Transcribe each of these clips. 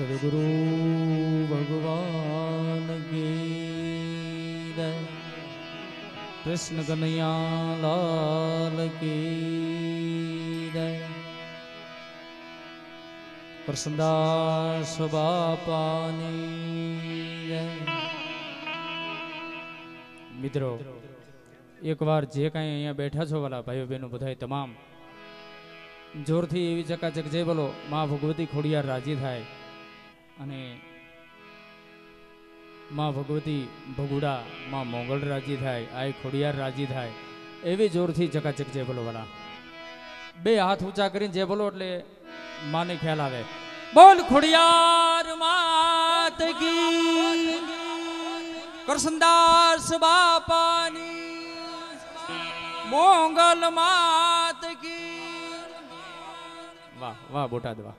સદગુરુ ભગવાન કી જય કૃષ્ણ કનૈયા લાલ કી જય પ્રસન્દાસ બાપાની જય મિત્રો એકવાર જે કાંઈ અહીંયા બેઠા છો વાલા ભાઈઓ બહેનો બધાય તમામ જોરથી એવી ચકાચક જય બોલો, માં ભગવતી ખોડિયાર રાજી થાય. અને માં ભગવતી ભગુડા, માં મોગલ રાજી થાય, આય ખોડિયાર રાજી થાય, એવી જોરથી ચકાચક જે બોલો વાલા. બે હાથ ઊંચા કરીને જે બોલો એટલે માને ખ્યાલ આવે. બોલ ખોડિયાર માત કી બાપાની, મોગલ માત વાહ વાહ, બોટાદ વાહ.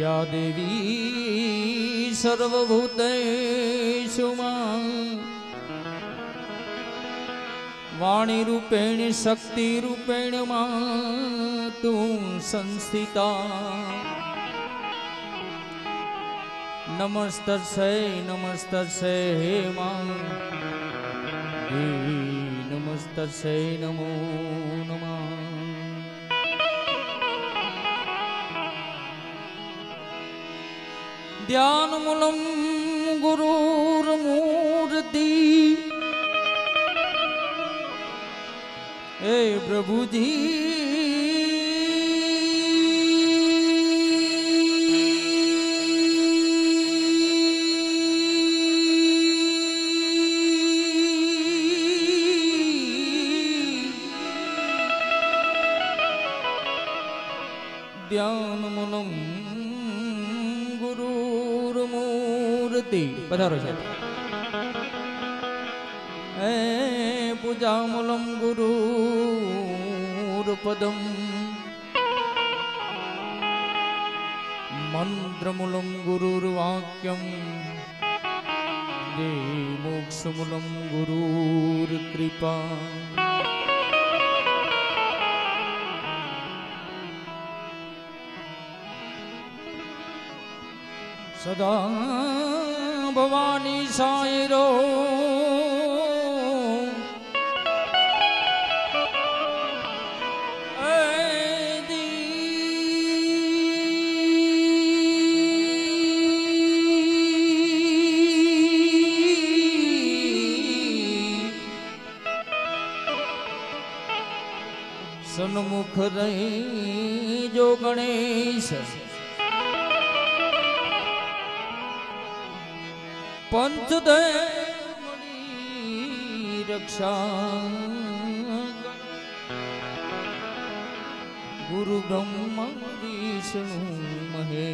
યા દેવી સર્વભૂતેષુ માં વાણી રૂપેણ શક્તિ રૂપેણમાં તું સંસ્થિતા. નમસ્તર્ષય નમસ્તર્ષય હે માં. નમસ્તર્ષય નમો નમઃ. ધ્યાનમૂલમ ગુરુર્મૂર્તિ हे પ્રભુજી પધારો છે. હે પૂજામૂલમ પદમ મંત્રમૂલમ ગુરુર્વાક્યમ જે મોક્ષમૂલમ ગુરુર્કૃપા સદા ભવાની સાયરો. સન્મુખ રહી જો ગણેશ. પંચદેવ મળી રક્ષા. ગુરુ બ્રહ્મ વિષ્ણુ મહે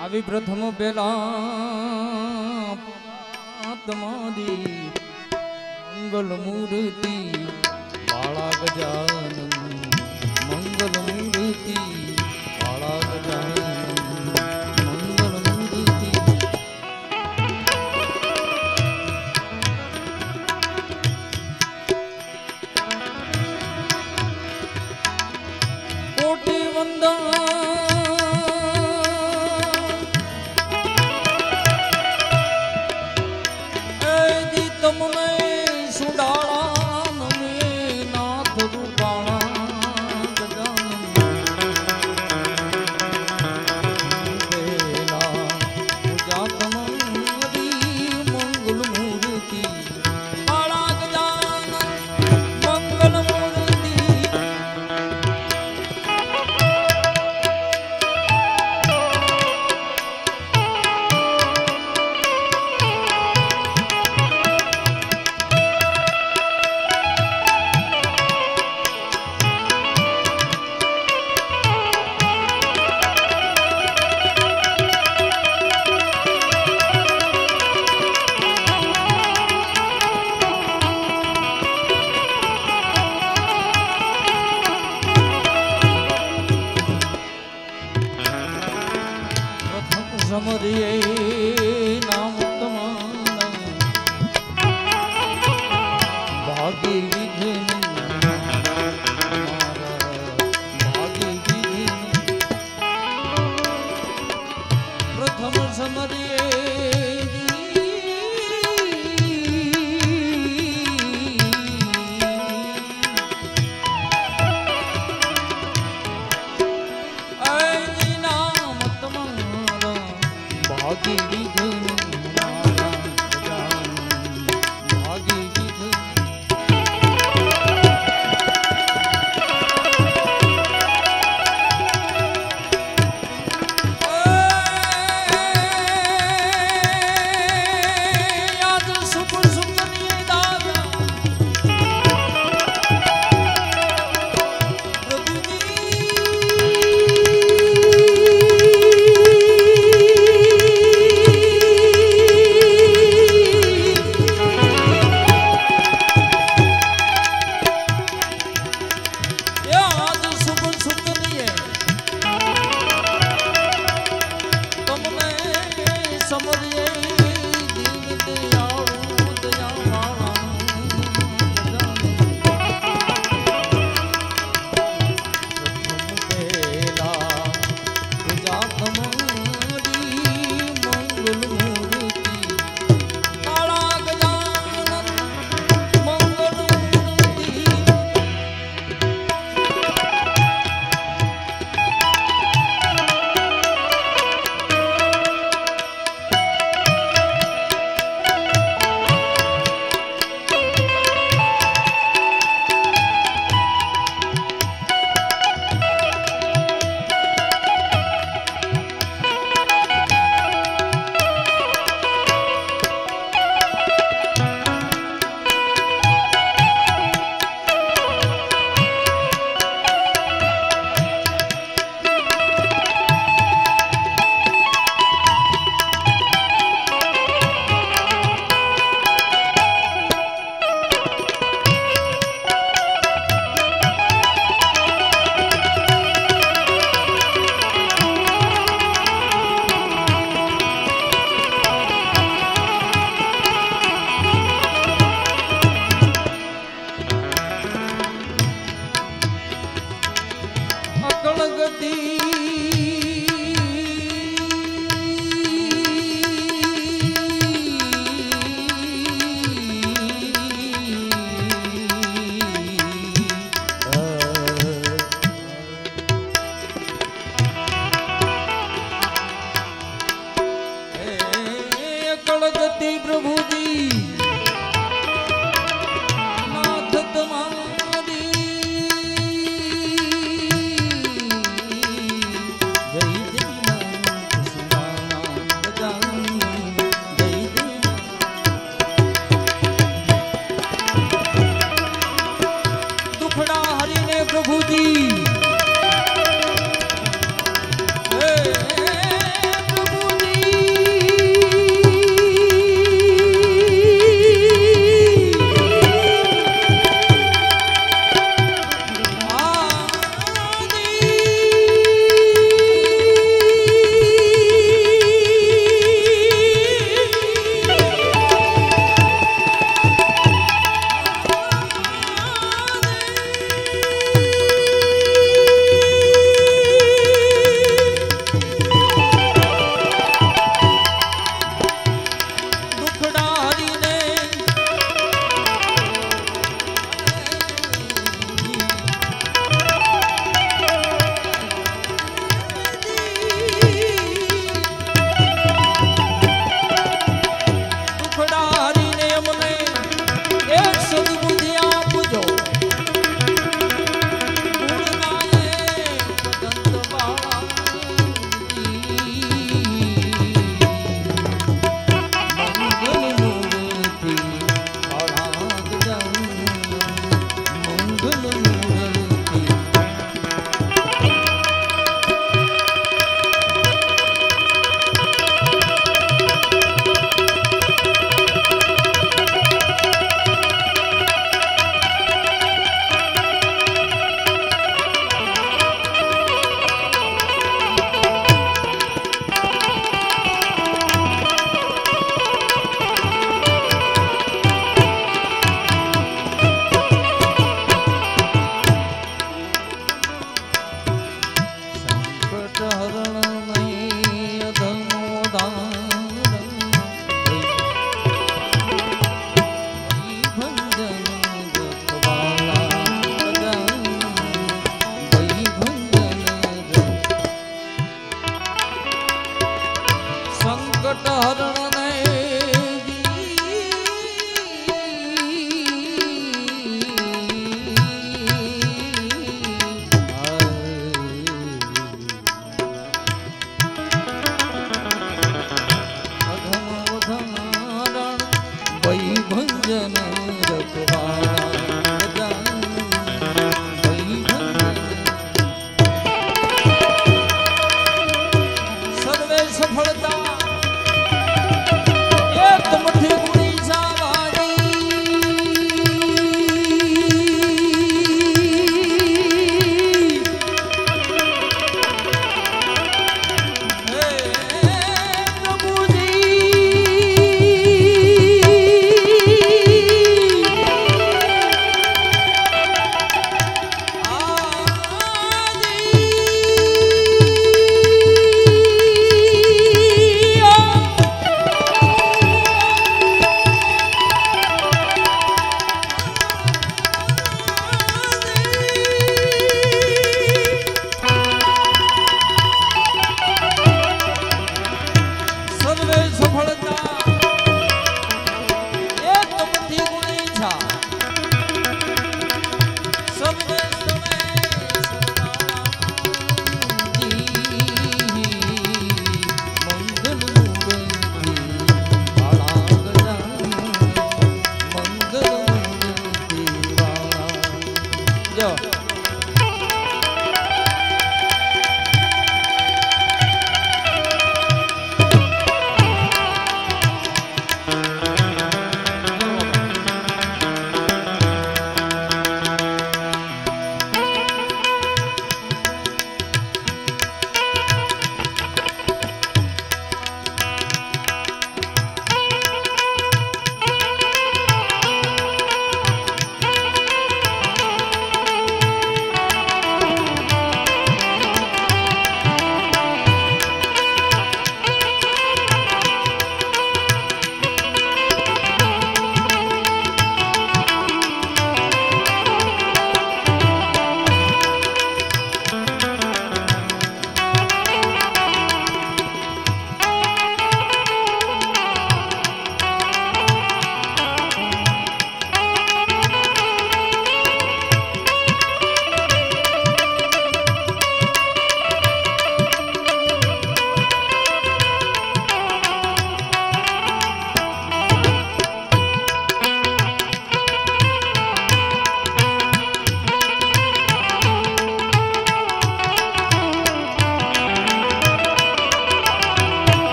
આવી પ્રથમ પેલા આત્માદી મંગલ મૂર્તિ બાળા ગજાનન મંગલ મૂર્તિ બાળા ગજાનન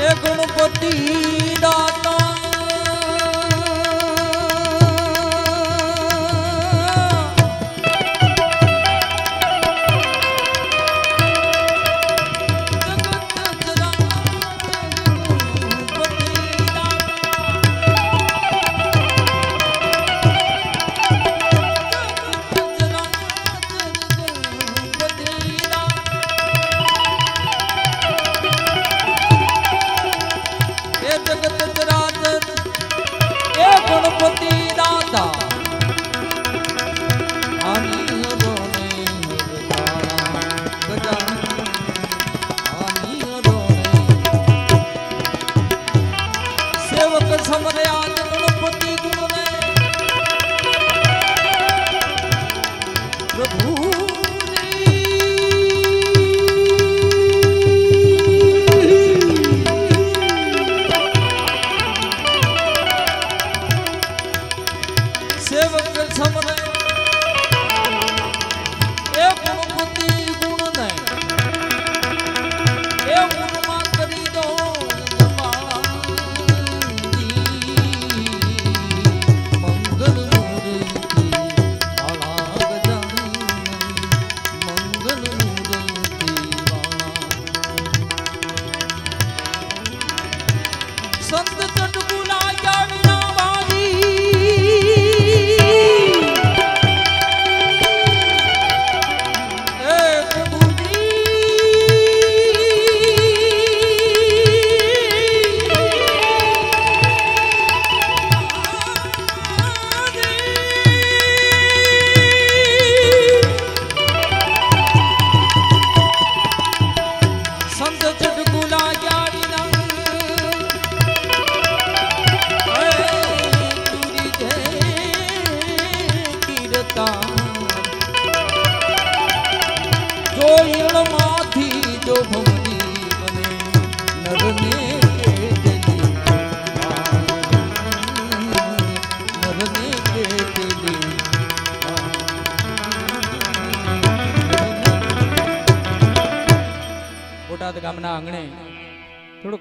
એ ગણપતિ દાતા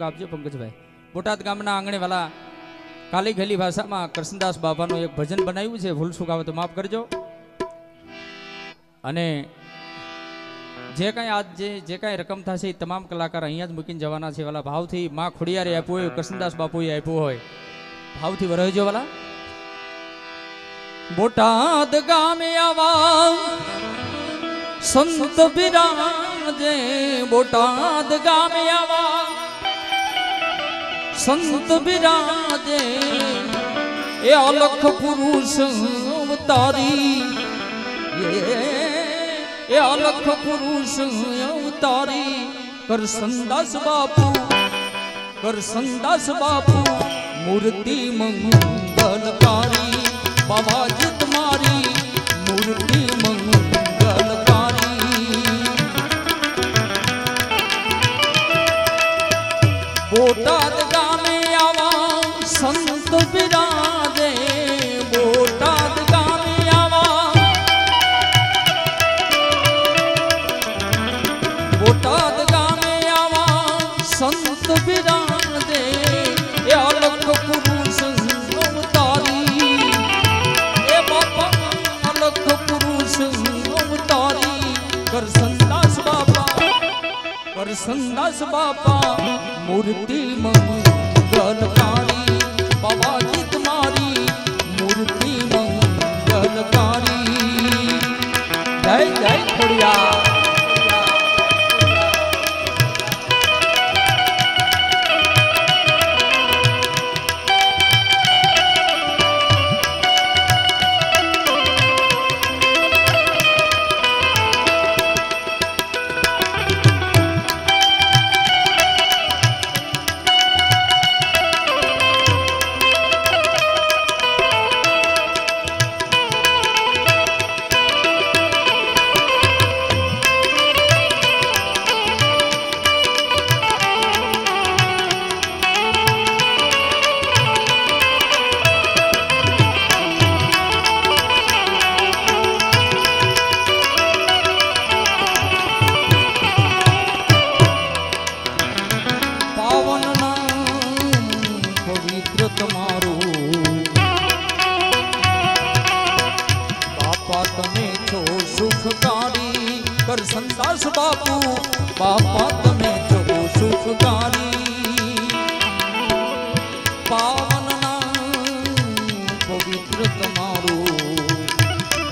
થોડુંક આપજો પંકજભાઈ. બોટાદ ગામના આંગણે વાલા કાલી ગલી ભાષામાં કૃષ્ણદાસ બાબાનું એક ભજન બનાવ્યું છે. ભૂલ શું તો માફ કરજો. અને જે કાંઈ આજ જે કાંઈ રકમ થશે એ તમામ કલાકાર અહીંયા જ મૂકીને જવાના છે. વાલા, ભાવથી માં ખોડિયારે આપ્યું હોય, કૃષ્ણદાસ બાપુએ આપ્યું હોય. ભાવથી વરહજો વાલા. બોટાદ ગામે આવા સંત બિરાજે. બોટાદ ગામે આવા સંત બિરાજે, એ અલખ પુરુષ અવતારી. એ અલખ પુરુષ અવતારી. કર સંદાસ બાપુ, કર સંદાસ બાપુ, મૂર્તિ મંગલકારી. બાબાજી જય જય ખોડિયા સુખકારી કર સંદાસ બાપુ, બાપા તમે છો સુખકારી પાવન પવિત્ર તમારું,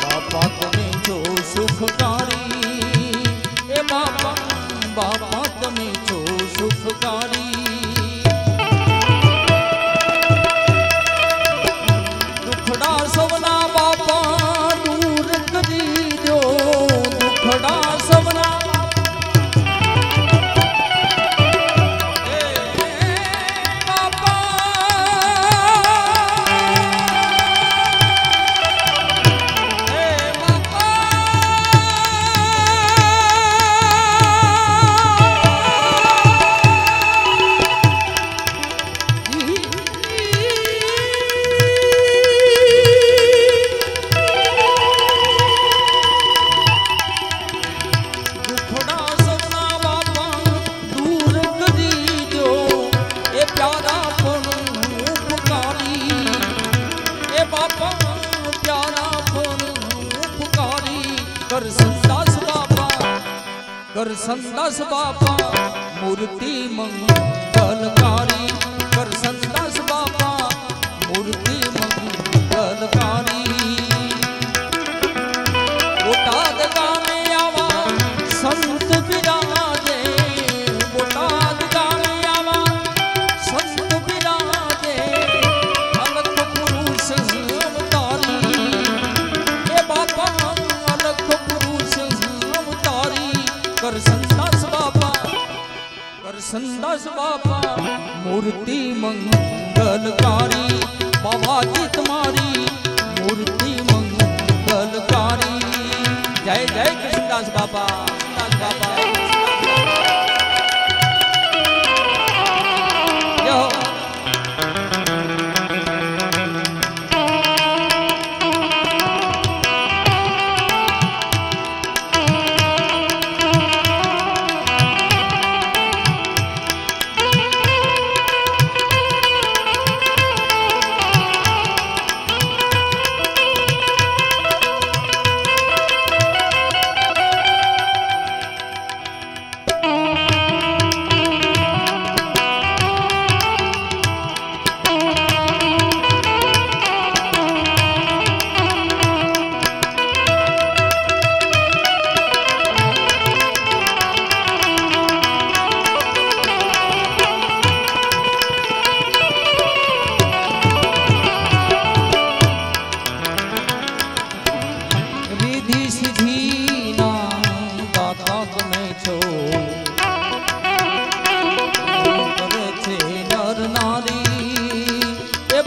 બાપા તમે છો સુખકારી એ બાપા બાપા તમે છો સુખકારી કર સંદાસ બાપા મૂર્તિ મંગલકારી કર સંદાસ બાપા મૂર્તિ મૂર્તિ મંગલકારી બાબાજી તમારી મૂર્તિ મંગલકારી. જય જય કૃષ્ણદાસ બાબા કૃષ્ણદાસ બાપા.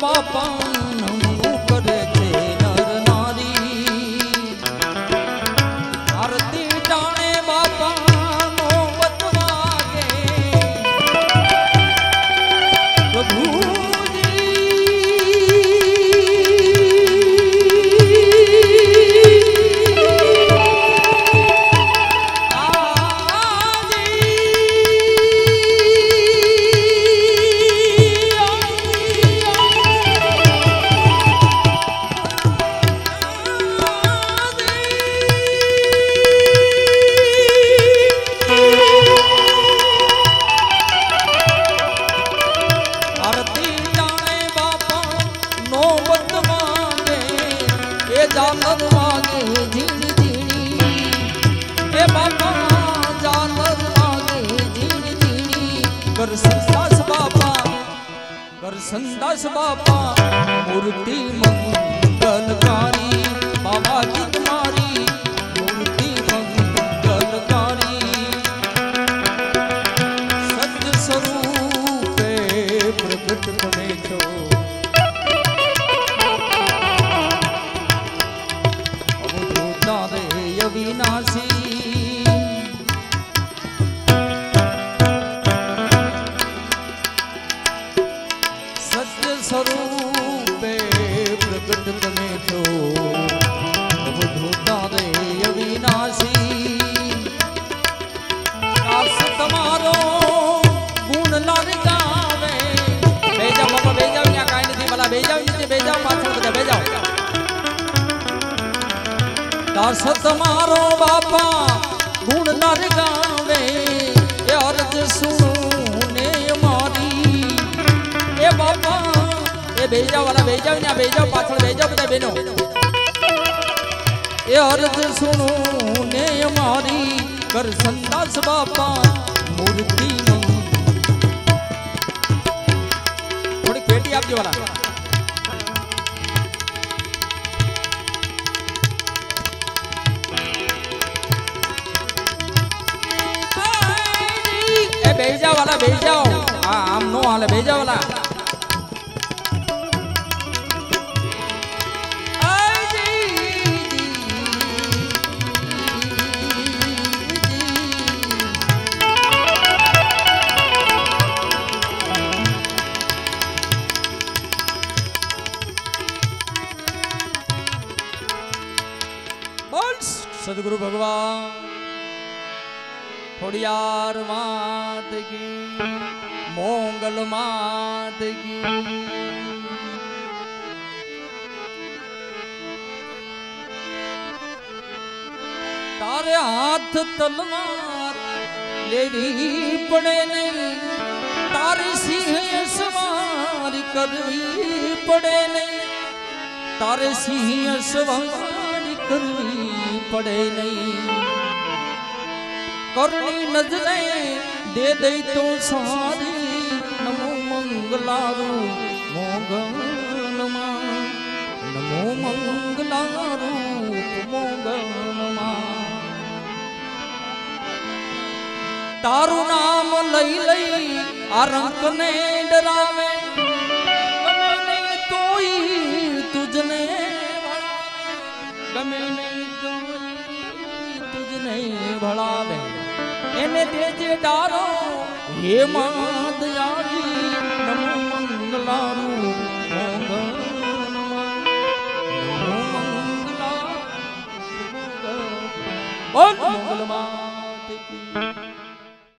papão. એ અરજ ને મારી કર સંદાસ બાપા, મૂર્તિ થોડીક પેટી આપજો વાલા. બેસી વાલા, બેસી હા, આમ નો હાલે, બેસી વાલા. સદગુરુ ભગવાન, ખોડિયાર માત કી, મોંગલ માત કી. તારે હાથ તલવાર લેવી પડે નહીં, તારી સિંહ સવાર કરવી પડે નહીં, તારે સિંહ સવાર પડે નહીં. કરણી નજરે દે દઈ તો સારી, નમો મંગલારું, મોગનમાં, નમો મંગલારું મોગનમાં તારું નામ લઈ લઈ, આ રંકને ડરાવે. તોય તુજને ગમે નહીં ભળાવે. એને તેજે તારો હે મા